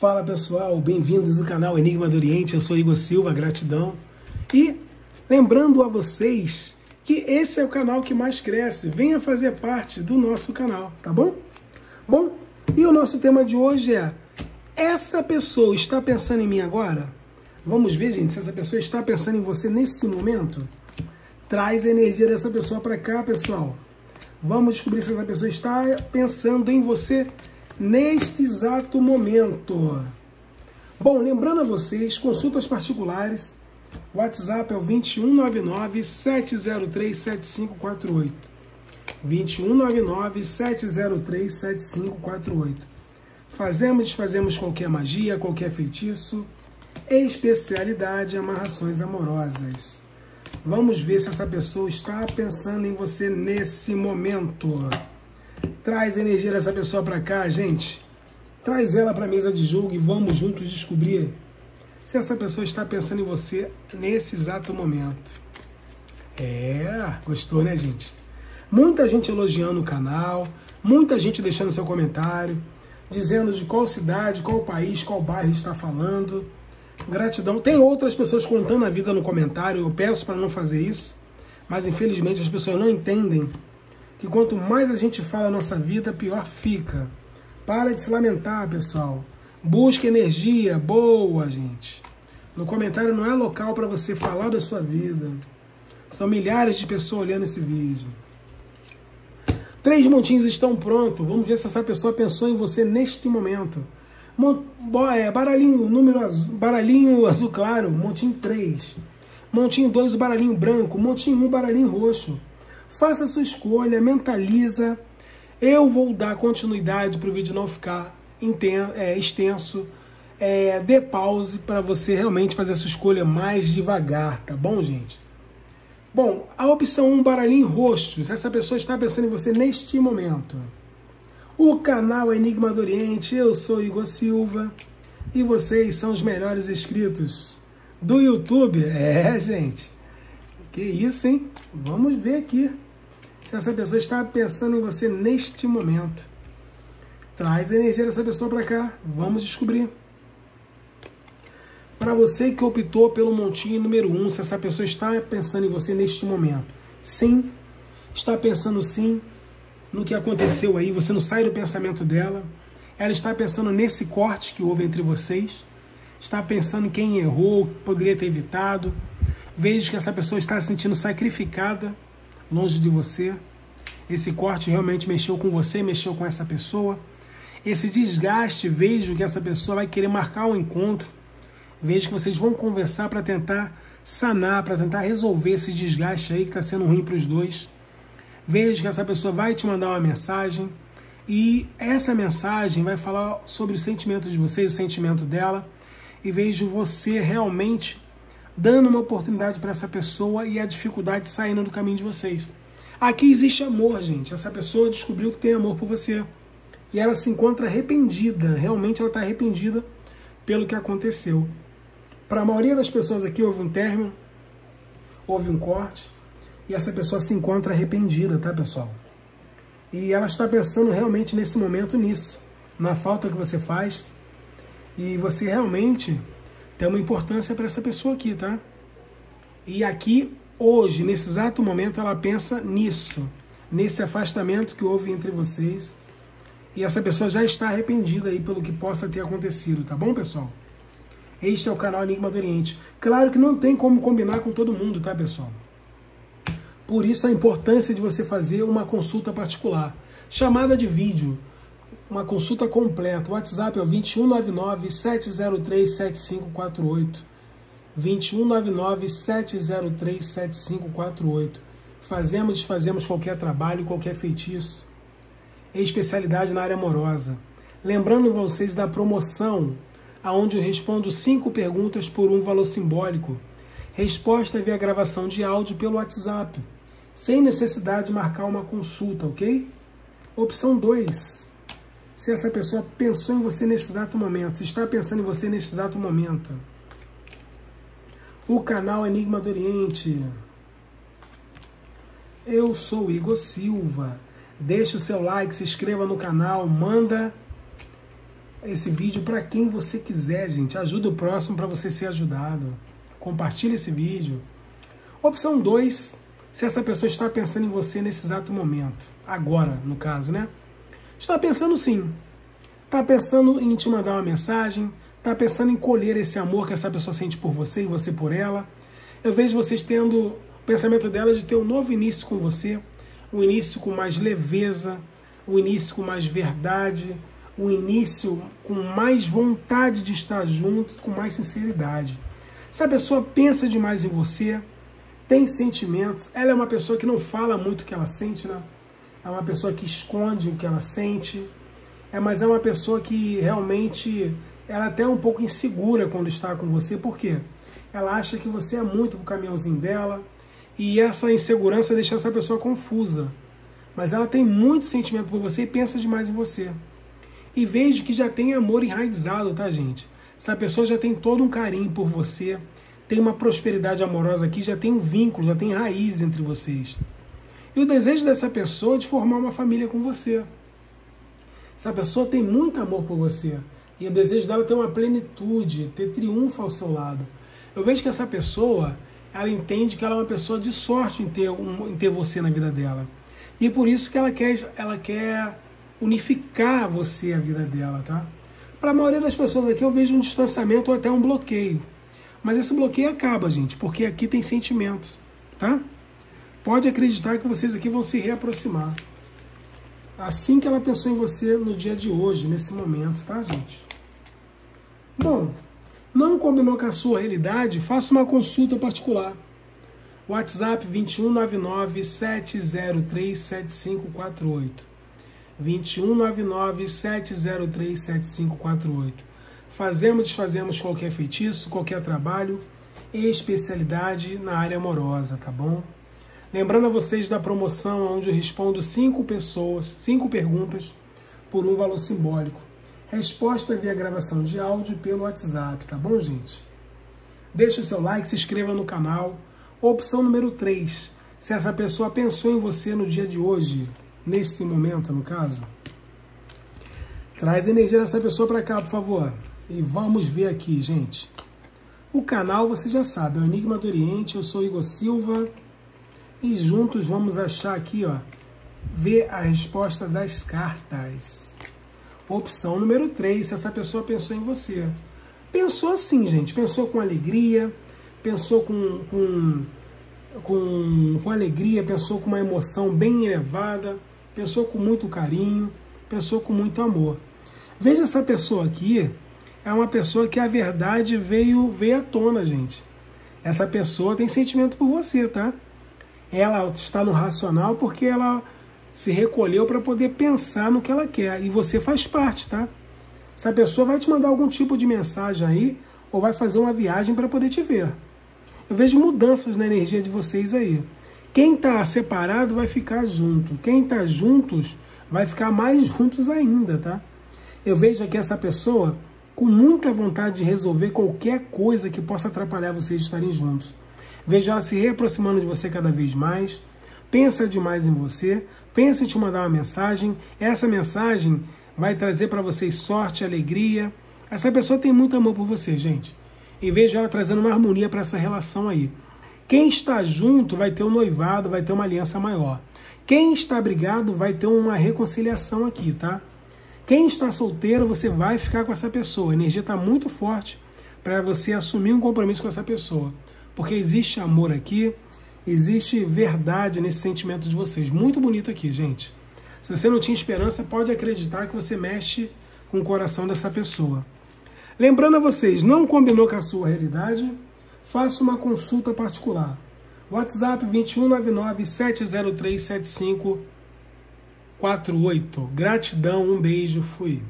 Fala pessoal, bem-vindos ao canal Enigma do Oriente. Eu sou Igor Silva, gratidão. E lembrando a vocês que esse é o canal que mais cresce. Venha fazer parte do nosso canal, tá bom? Bom, e o nosso tema de hoje é: essa pessoa está pensando em mim agora? Vamos ver, gente, se essa pessoa está pensando em você nesse momento. Traz a energia dessa pessoa para cá, pessoal. Vamos descobrir se essa pessoa está pensando em você neste exato momento. Bom, lembrando a vocês, consultas particulares, WhatsApp é o 2199 703 7548. 2199 703 7548. Fazemos desfazemos qualquer magia, qualquer feitiço, especialidade amarrações amorosas. Vamos ver se essa pessoa está pensando em você nesse momento. Traz a energia dessa pessoa para cá, gente. Traz ela para a mesa de jogo e vamos juntos descobrir se essa pessoa está pensando em você nesse exato momento. É, gostou, né, gente? Muita gente elogiando o canal, muita gente deixando seu comentário, dizendo de qual cidade, qual país, qual bairro está falando. Gratidão. Tem outras pessoas contando a vida no comentário, eu peço para não fazer isso, mas infelizmente as pessoas não entendem que quanto mais a gente fala a nossa vida, pior fica. Para de se lamentar, pessoal. Busque energia boa, gente. No comentário não é local para você falar da sua vida. São milhares de pessoas olhando esse vídeo. Três montinhos estão prontos. Vamos ver se essa pessoa pensou em você neste momento. É, baralhinho, número azul, baralhinho azul claro, montinho 3. Montinho 2, o baralhinho branco. Montinho 1, um, baralhinho roxo. Faça a sua escolha, mentaliza. Eu vou dar continuidade para o vídeo não ficar é, extenso. É, dê pause para você realmente fazer a sua escolha mais devagar, tá bom, gente? Bom, a opção 1, baralhinho roxo, essa pessoa está pensando em você neste momento. O canal Enigma do Oriente, eu sou Igor Silva e vocês são os melhores inscritos do YouTube. É, gente. Que isso, hein? Vamos ver aqui se essa pessoa está pensando em você neste momento. Traz a energia dessa pessoa para cá. Vamos descobrir. Para você que optou pelo montinho número 1, um, se essa pessoa está pensando em você neste momento. Sim, está pensando sim no que aconteceu aí, você não sai do pensamento dela. Ela está pensando nesse corte que houve entre vocês. Está pensando em quem errou, poderia ter evitado Vejo que essa pessoa está se sentindo sacrificada longe de você. Esse corte realmente mexeu com você, mexeu com essa pessoa. Esse desgaste, vejo que essa pessoa vai querer marcar um encontro. Vejo que vocês vão conversar para tentar sanar, para tentar resolver esse desgaste aí que está sendo ruim para os dois. Vejo que essa pessoa vai te mandar uma mensagem e essa mensagem vai falar sobre o sentimento de vocês, o sentimento dela. E vejo você realmente dando uma oportunidade para essa pessoa e a dificuldade saindo do caminho de vocês. Aqui existe amor, gente. Essa pessoa descobriu que tem amor por você. E ela se encontra arrependida. Realmente ela está arrependida pelo que aconteceu. Para a maioria das pessoas aqui houve um término, houve um corte, e essa pessoa se encontra arrependida, tá, pessoal? E ela está pensando realmente nesse momento nisso, na falta que você faz, e você realmente tem uma importância para essa pessoa aqui, tá? E aqui, hoje, nesse exato momento, ela pensa nisso, nesse afastamento que houve entre vocês. E essa pessoa já está arrependida aí pelo que possa ter acontecido, tá bom, pessoal? Este é o canal Enigma do Oriente. Claro que não tem como combinar com todo mundo, tá, pessoal? Por isso a importância de você fazer uma consulta particular. Chamada de vídeo uma consulta completa. O WhatsApp é o 2199 703 7548. 2199 703 7548. Fazemos e desfazemos qualquer trabalho, qualquer feitiço. Especialidade na área amorosa. Lembrando vocês da promoção, aonde eu respondo cinco perguntas por um valor simbólico. Resposta via gravação de áudio pelo WhatsApp, sem necessidade de marcar uma consulta, ok? Opção 2 se essa pessoa pensou em você nesse exato momento, se está pensando em você nesse exato momento. O canal Enigma do Oriente. Eu sou Igor Silva. Deixe o seu like, se inscreva no canal, manda esse vídeo para quem você quiser, gente. Ajuda o próximo para você ser ajudado. Compartilhe esse vídeo. Opção 2, se essa pessoa está pensando em você nesse exato momento, agora, no caso, né? Está pensando sim. Está pensando em te mandar uma mensagem, está pensando em colher esse amor que essa pessoa sente por você e você por ela. Eu vejo vocês tendo o pensamento dela de ter um novo início com você, um início com mais leveza, um início com mais verdade, um início com mais vontade de estar junto, com mais sinceridade. Se a pessoa pensa demais em você, tem sentimentos, ela é uma pessoa que não fala muito o que ela sente, né? É uma pessoa que esconde o que ela sente, é, mas é uma pessoa que realmente ela é até é um pouco insegura quando está com você, por quê? Ela acha que você é muito pro caminhãozinho dela, e essa insegurança deixa essa pessoa confusa. Mas ela tem muito sentimento por você e pensa demais em você e vejo que já tem amor enraizado, tá, gente? Essa pessoa já tem todo um carinho por você, tem uma prosperidade amorosa aqui, já tem um vínculo, já tem raiz entre vocês. E o desejo dessa pessoa é de formar uma família com você. Essa pessoa tem muito amor por você. E o desejo dela é ter uma plenitude, ter triunfo ao seu lado. Eu vejo que essa pessoa, ela entende que ela é uma pessoa de sorte em ter, um, em ter você na vida dela. E é por isso que ela quer, ela quer unificar você a vida dela, tá? Para a maioria das pessoas aqui eu vejo um distanciamento ou até um bloqueio. Mas esse bloqueio acaba, gente, porque aqui tem sentimentos, tá? Pode acreditar que vocês aqui vão se reaproximar. Assim que ela pensou em você no dia de hoje, nesse momento, tá, gente? Bom, não combinou com a sua realidade? Faça uma consulta particular. WhatsApp 2199 703 7548. 2199-703-7548. Fazemos e desfazemos qualquer feitiço, qualquer trabalho e especialidade na área amorosa, tá bom? Lembrando a vocês da promoção onde eu respondo cinco pessoas, cinco perguntas por um valor simbólico. Resposta via gravação de áudio pelo WhatsApp, tá bom, gente? Deixe o seu like, se inscreva no canal. Opção número 3. Se essa pessoa pensou em você no dia de hoje, neste momento, no caso. Traz energia dessa pessoa para cá, por favor. E vamos ver aqui, gente. O canal você já sabe, é o Enigma do Oriente, eu sou Igor Silva. E juntos vamos achar aqui, ó, ver a resposta das cartas. Opção número 3, se essa pessoa pensou em você. Pensou assim, gente, pensou com alegria, pensou com, com, com, com alegria, pensou com uma emoção bem elevada, pensou com muito carinho, pensou com muito amor. Veja essa pessoa aqui, é uma pessoa que a verdade veio, veio à tona, gente. Essa pessoa tem sentimento por você, tá? Ela está no racional porque ela se recolheu para poder pensar no que ela quer e você faz parte, tá? Essa pessoa vai te mandar algum tipo de mensagem aí ou vai fazer uma viagem para poder te ver. Eu vejo mudanças na energia de vocês aí. Quem está separado vai ficar junto. Quem está juntos vai ficar mais juntos ainda, tá? Eu vejo aqui essa pessoa com muita vontade de resolver qualquer coisa que possa atrapalhar vocês estarem juntos. Vejo ela se reaproximando de você cada vez mais. Pensa demais em você, pensa em te mandar uma mensagem. Essa mensagem vai trazer para vocês sorte, alegria. Essa pessoa tem muito amor por você, gente. E vejo ela trazendo uma harmonia para essa relação aí. Quem está junto vai ter um noivado, vai ter uma aliança maior. Quem está brigado vai ter uma reconciliação aqui, tá? Quem está solteiro, você vai ficar com essa pessoa. A energia está muito forte para você assumir um compromisso com essa pessoa. Porque existe amor aqui, existe verdade nesse sentimento de vocês. Muito bonito aqui, gente. Se você não tinha esperança, pode acreditar que você mexe com o coração dessa pessoa. Lembrando a vocês, não combinou com a sua realidade, faça uma consulta particular. WhatsApp 2199 703 7548. Gratidão, um beijo, fui.